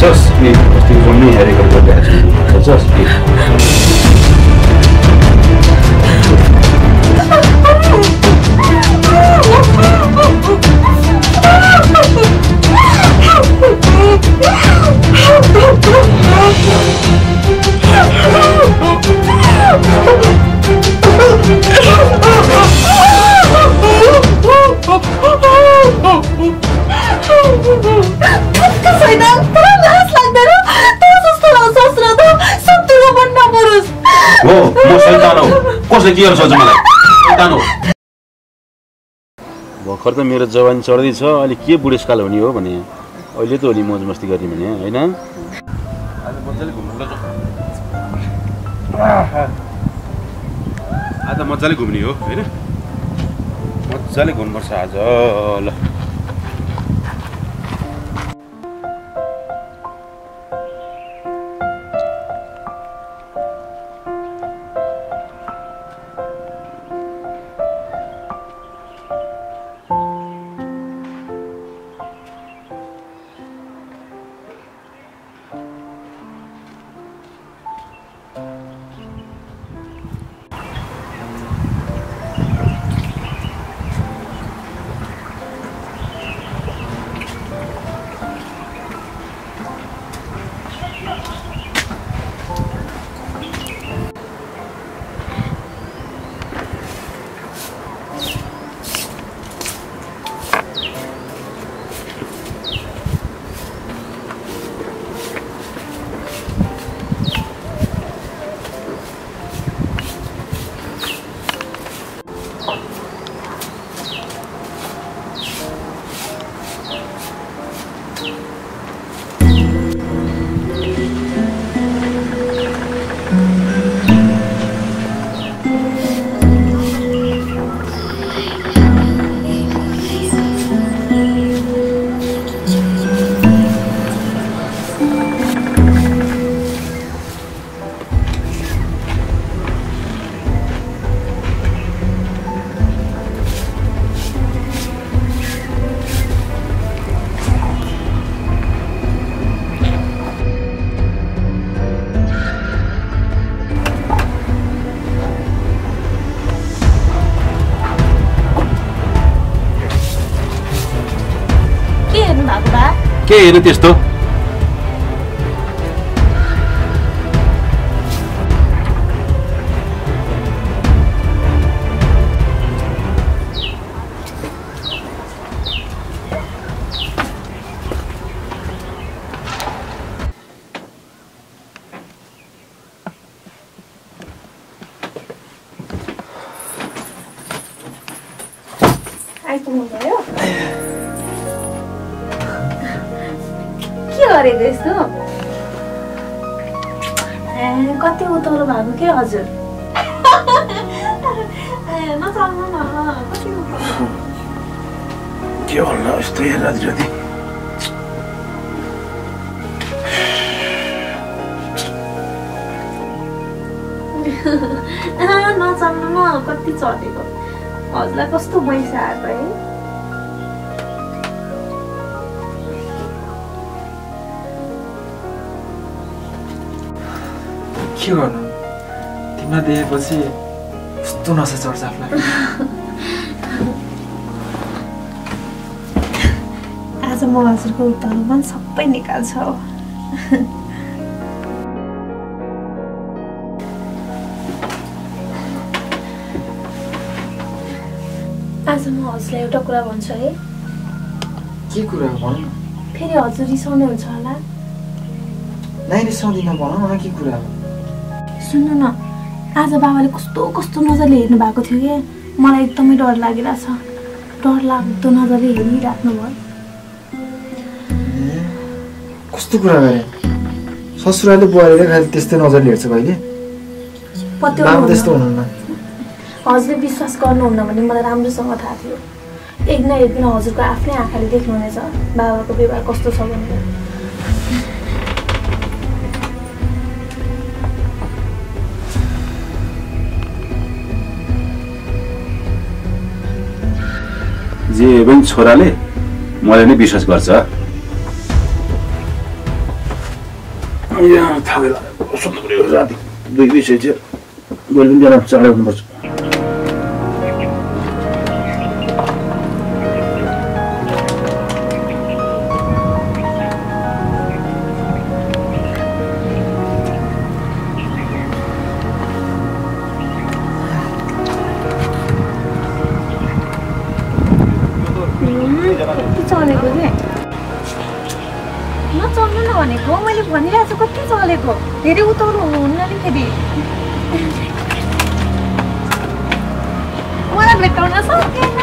सोच्छस् कि अस्ति जम्मै हेरेको गरिरहेको छु सोच्छस् कि छैन हो म सैतान हो कसले के गर्नु सोच्छ मलाई सैतान हो भर्खर त मेरो जवानी चढ्दै छ अहिले के बुढेसकाल हुने हो भने अहिले त होली मोज मस्ती गर्ने भने होइन आज मजाले घुम्ने हो होइन मजाले घुम्नुपर्छ आज ल Yeah. बा के हेर्नु त्यस्तो ए कति उताउलो भएको के हजुर नचल्नु न के भन्नु यस्तो हेर राति आह, नचल्नु न कति चढेको हजुरलाई कस्तो पैसा आएको है के गर्नु तिमीलाई देखेपछि कस्तो नसा चढ्छ आफूलाई। आज म हजुरको पनि सबै निकाल्छ। हो आज म हजुरलाई एउटा कुरा भन्छु है। के कुरा भन न। फेरि हजुर रिसाउने हुन्छ होला। नाइ रिसाउँदिन भन न के कुरा हो? सुन्नु न आज बाबाले कस्तो कस्तो नजरले हेर्नु भएको थियो कि? मलाई एकदमै डर लागिरहेछ डर लाग्दो नजरले हेरिराख्नु भयो। कस्तो कुरा गरे? ससुराले बुहारीले खालि त्यस्तै नजरले हेर्छ कहिले? त्यस्तो हुनुहुन्न। हजुरले विश्वास गर्नुहुन्न भने मलाई राम्रोसँग थाहा थियो। एक न एक दिन हजुरको आफ्नै आँखाले देख्नुहुनेछ। बाबाको व्यवहार कस्तो छ भनेर। जे पनि छोराले मलाई नै विश्वास गर्छ। दुई बिस चाहिँ भोलि पनि बिहान चाँडै उठ्नुपर्छ मैले भनिरहेको छु कति चलेको धेरै उताउनु हुन्न नि फेरि मलाई भेटाउन सकेन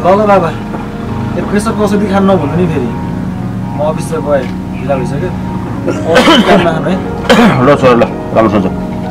ल ल बाबा यो प्रेसर कसरी खानु नभुल्नु नि फेरि म अफिसतिर गएँ ढिला भइसक्यो है ल छोरा ल राम्रो हुन्छ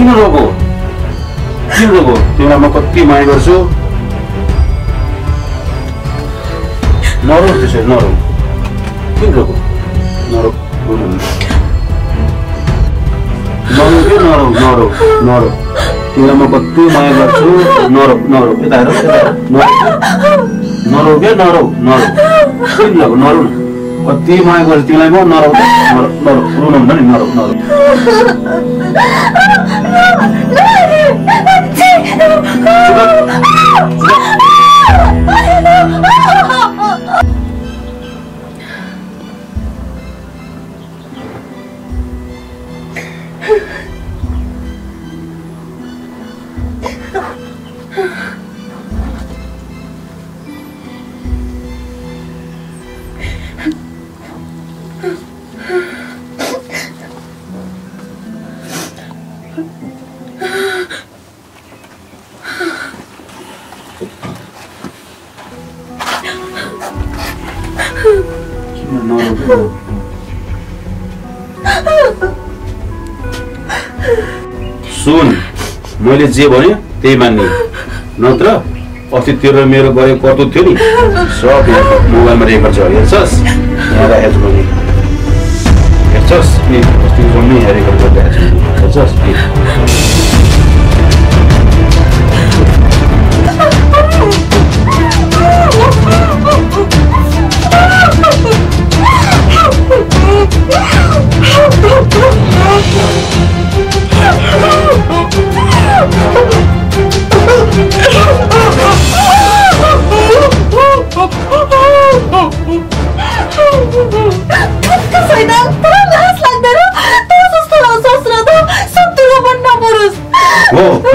किन रोको किन रोको तिमीलाई म कति माया गर्छु? नरो त्यसरी नरो। किन रोको नरो नरो नरो नरो नरो। तिमीलाई म कति माया गर्छु? नरो नरो। यता हेर नरो नरो के? नरो नरो। किन नरो न। कति माया गर्छु तिमीलाई म नरो नरो रुनु हुन्न नि नरो नरो किन सुन मैले जे भने त्यही मान्ने। नत्र अस्ति तेरो मेरो गरेको कर्तुत थियो नि। सब मोबाइलमा रेकर्ड छ हेर्छस्? यहाँ छु मैले। हेर्छस्? अस्ति जम्मै हेर्छस्?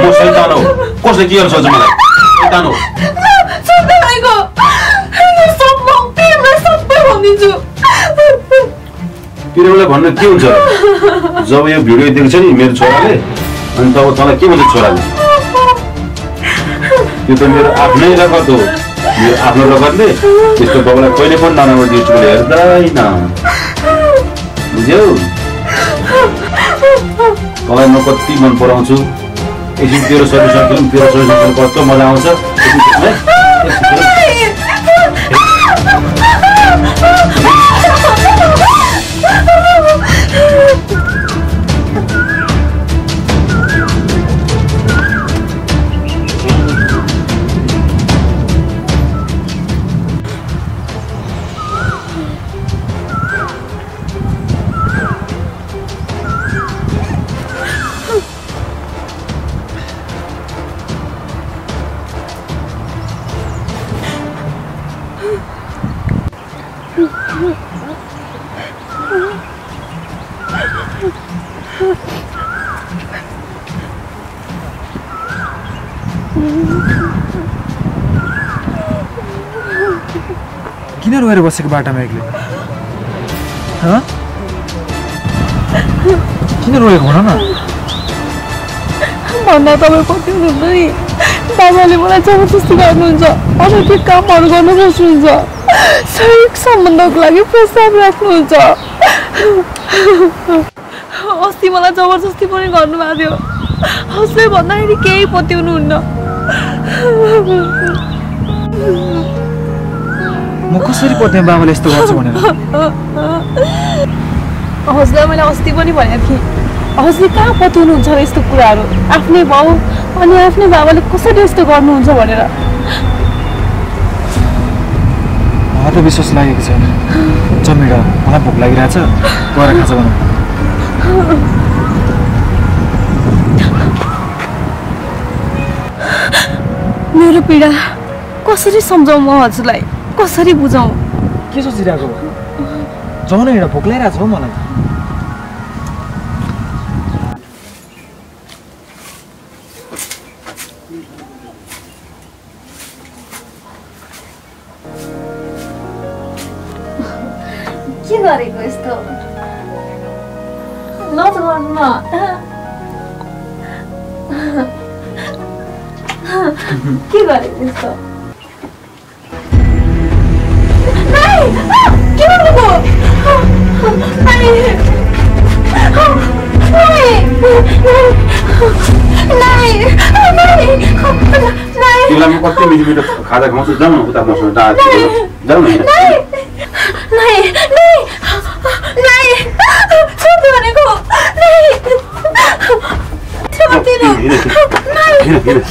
म सैतान हो कसले के गर्छ सोच्छ मलाई सैतान हो यो पिरोलाई भन्न के हुन्छ जब यो भिडियो देख्छ नि मेरो छोराले अनि तब तँलाई के भन्छ छोराले त्यो त मेरो आफ्नै रगत हो मेरो आफ्नो रगतले त्यस्तो बाबुलाई कहिले पनि नराम्रो दृष्टिले हेर्दैन बुझ्यौ तँलाई म कति मन पराउँछु एकछिन तेरो सल्युसन तेरो सल्युसन कस्तो मजा आउँछ है किन रोएर बसेको बाटामा एक्लै? किन रोएको भन न। भन्दा तपाईँ कति हुनुहुन्छ बाबाले मलाई जबरजस्ती गर्नुहुन्छ। अझ त्यो कामहरू गर्नु खोज्नुहुन्छ। शारीरिक सम्बन्धको लागि प्रस्ताव राख्नुहुन्छ। अस्ति मलाई जबरजस्ती पनि गर्नुभएको थियो। हस्दै भन्दाखेरि केही पत्याउनुहुन्न। म कसरी पत्याएँ बाबाले यस्तो गर्छु भनेर हजुरलाई मैले अस्ति पनि भनेको थिएँ हजुरले कहाँ पत्याउनुहुन्छ र यस्तो कुराहरू आफ्नै बाउ अनि आफ्नै बाबाले कसरी यस्तो गर्नुहुन्छ भनेर मलाई त विश्वास लागेको छैन जमिडा मलाई भोक लागिरहेछ गएर खान्छ भनौँ मेरो पीडा कसरी सम्झाउँ म हजुरलाई कसरी बुझाउँ? के सोचिरहेको भयो जाउँ न हिँड भोक छ हौ मलाई के गरेको यस्तो? लज गर्नु के गरेको यस्तो? मिठो मिठो खाजा खुवाउँछु जाउँ न उता मसँग डाँडा जाउँ न! हिँड,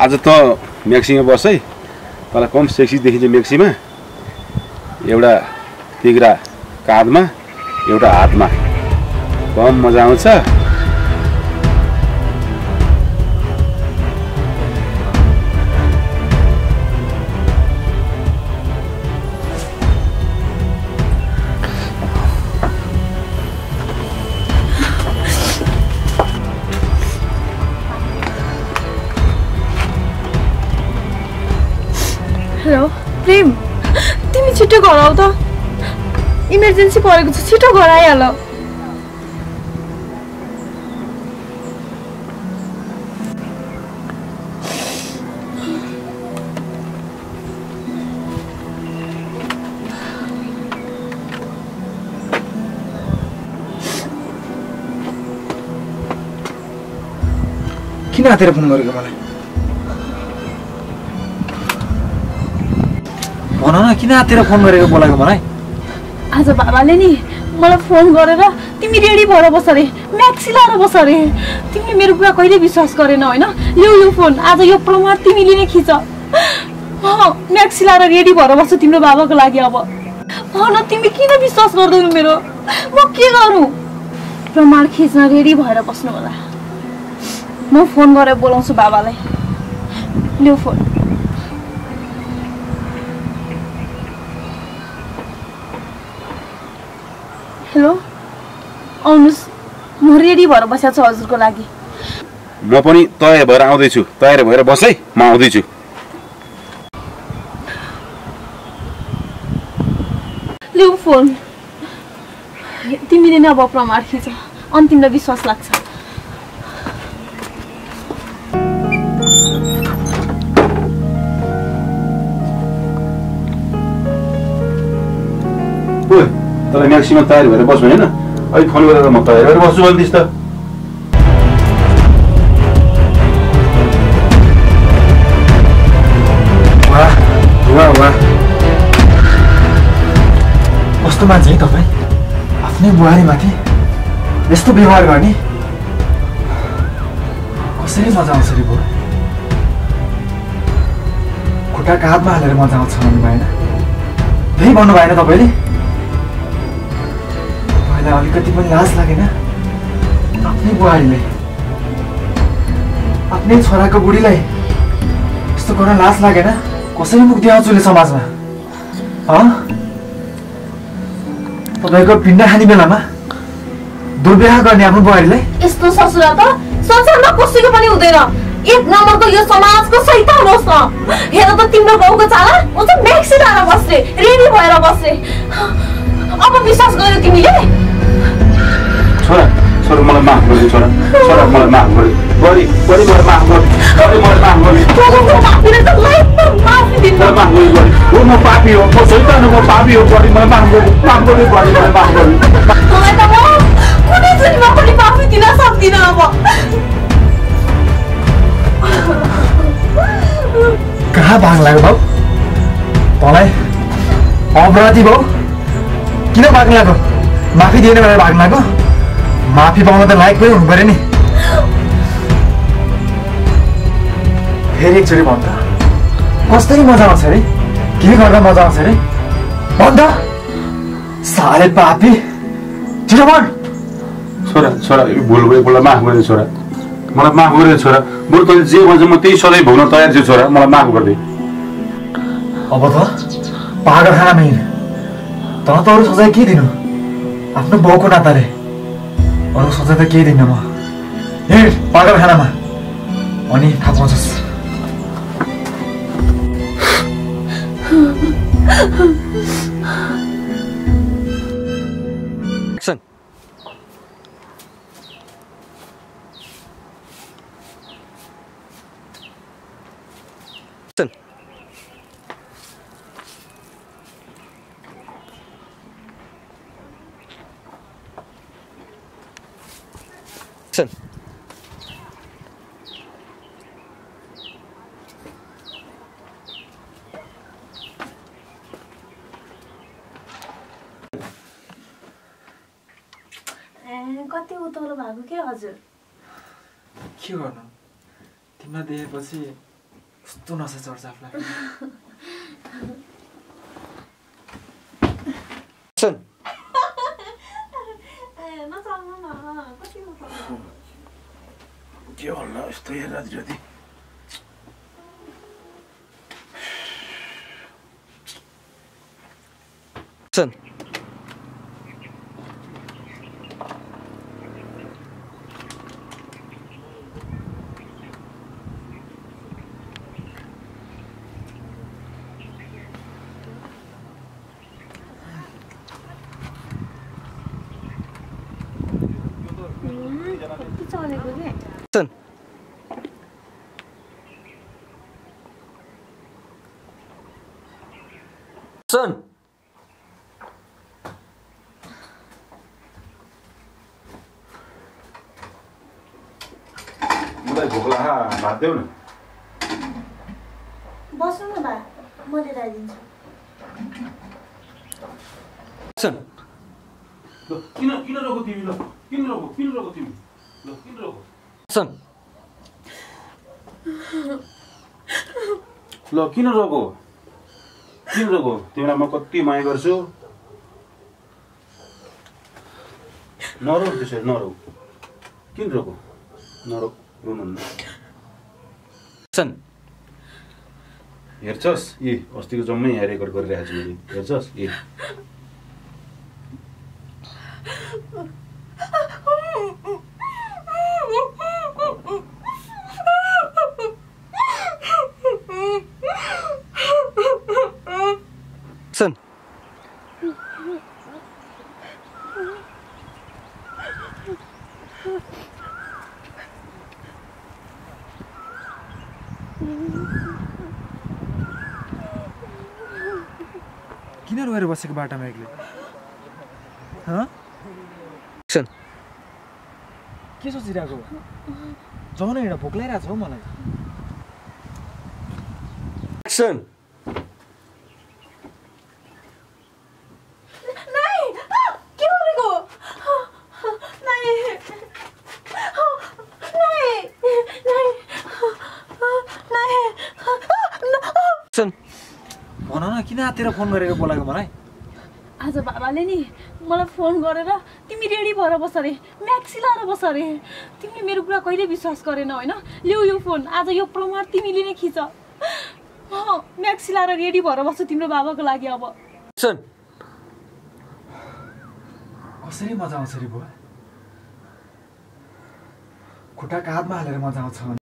आज त म्याक्सीमा बस है। तँलाई कम सेक्सी देखिन्छ म्याक्सीमा एउटा तिग्रा काँधमा एउटा हातमा। कम मजा आउँछ। प्रेम तिमी छिटो घर आऊ त इमर्जेन्सी परेको छ छिटो घर आइहाल किन हातेर फोन गरेको मलाई भन न किन हातेर फोन गरेको बोलाएको मलाई आज बाबाले नि मलाई फोन गरेर तिमी रेडी भएर बस अरे म्याक्सी लाएर बस अरे। तिमीले मेरो कुरा कहिले विश्वास गरेन होइन? ल्याउ यो फोन आज यो प्रमाण तिमीले नै खिच। म्याक्सी लाएर रेडी भएर बस्छु तिम्रो बाबाको लागि अब। भन तिमी किन विश्वास गर्दैनौ मेरो? म के गरौँ? प्रमाण खिच्न रेडी भएर बस्नु होला। म फोन गरेर बोलाउँछु बाबालाई। ल्याउ फोन हेलो आउनुहोस्। म रेडी भएर बसेको छु हजुरको लागि। म पनि तयार भएर आउँदैछु। तयार भएर बस है म आउँदैछु। लिउ फोन। तिमीले नै अब प्रमाण खिच अन्तिमलाई विश्वास लाग्छ। तँलाई म्याक्सिमम तयार भएर बस्नु होइन? अलिक फोन गरेर म तयार भएर बस्छु भन्दैछ त कस्तो मान्छे है तपाईँ? आफ्नै बुहारीमाथि यस्तो व्यवहार गर्ने? कसरी मजा आउँछ रे बुवा? खुट्टाको हातमा हालेर मजा आउँछ भन्नु भएन त्यही भन्नु भएन तपाईँले? तपाईँलाई अलिकति पनि लाज लागेन। आफ्नै बुहारीलाई आफ्नै छोराको बुढीलाई यस्तो गर्न लाज लागेन? कसरी मुक्ति आउँछुले समाजमा? तपाईँको पिण्ड खाने बेलामा दुर्व्यवहार गर्ने आफ्नो बुहारीलाई? यस्तो ससुरा त संसारमा कसैको पनि हुँदैन। एक नम्बरको यो समाजको सैतान होस् न। हेर त तिम्रो बाउको चाला ऊ चाहिँ म्याक्सी लाएर बस्ने रेडी भएर बस्ने। अब विश्वास गर्यो तिमीले? छोरा छोरा मलाई माफ गरिदिनु छोरा। छोरा मलाई माफ गरिदिनु। बढी बढी मलाई माफ बढी मलाई माफ लाइफमा माफी हो म पापी हो म सैतान म पापी हो बढी मलाई माफ गरिदिनु। माफ गरिदिनु बढी मलाई माफ कुनै पनि दिन सक्दिनँ अब। कहाँ भाग लाग्यो भाउ? तँलाई अपराधी भाउ? किन भाग लाग्यो? माफी दिएन भनेर भाग लाग्यो? माफी पाउन त लायक पनि हुनु पऱ्यो नि। फेरि एकचोटि भन् त कसरी मजा आउँछ अरे? के गर्दा मजा आउँछ अरे? भन् त साले पापी। छिटो भन्। छोरा छोरा यो भुल भयो मलाई माफ गरिदिनु छोरा। मलाई माफ गरिदिनु छोरा। बरु तैँले जे भन्छ म त्यही सधैँ भोग्न तयार छु छोरा। मलाई माफ गरिदिनु। अब त पागल खानामा हिँड तँ त अरू सजाय के दिनु? आफ्नो बाउको नाताले। अरू सजाय त केही दिन्न म हिँड पागल खानामा अनि थाहा पाउँछस् उत्ताउलो भएको के हजुर? के गर्नु? तिमीलाई देखेपछि कस्तो नसा चढ्छ आफूलाई। के होला यस्तो हेर राति राति Action. कति चलेको के Action. Action. मलाई भोक लाग्यो भात देऊ न बस्नु न म किन किन रोको तिमी ल किन रोको किन रोको तिमी? ल किन रोको? Action. ल किन रोको? किन रोको? तिमीलाई म कति माया गर्छु? नरौ त्यसरी नरौ। किन रोको? नरौ रुनुहुन्न Action. हेर्छस् ए अस्तिको जम्मै यहाँ रेकर्ड गरिरहेको छु मैले हेर्छस् ए बसेको बाटोमा एक्लै के सोचिरहेको जाउन हिँड भोक लागिरहेको छ हौ मलाई भन न किन हाततिर फोन गरेर बोलाएको मलाई आज बाबाले नि मलाई फोन गरेर तिमी रेडी भएर बस अरे म्याक्सी लाएर बस अरे। तिमीले मेरो कुरा कहिले विश्वास गरेन होइन? ल्याउ यो फोन आज यो प्रमाण तिमीले नै खिच। म्याक्सी लाएर रेडी भएर बस्छु तिम्रो बाबाको लागि अब। कसरी मजा आउँछ रे बुवा? खुट्टा काँधमा हालेर मजा आउँछ